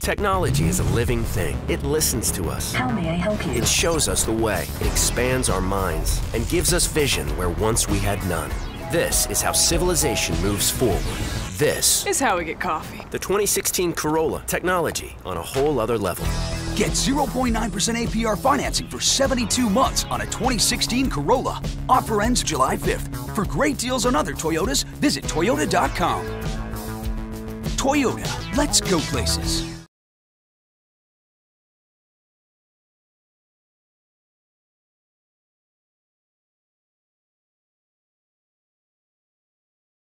Technology is a living thing. It listens to us. How may I help you? It shows us the way. It expands our minds and gives us vision where once we had none. This is how civilization moves forward. This is how we get coffee. The 2016 Corolla. Technology on a whole other level. Get 0.9% APR financing for 72 months on a 2016 Corolla. Offer ends July 5th. For great deals on other Toyotas, visit Toyota.com. Toyota, let's go places.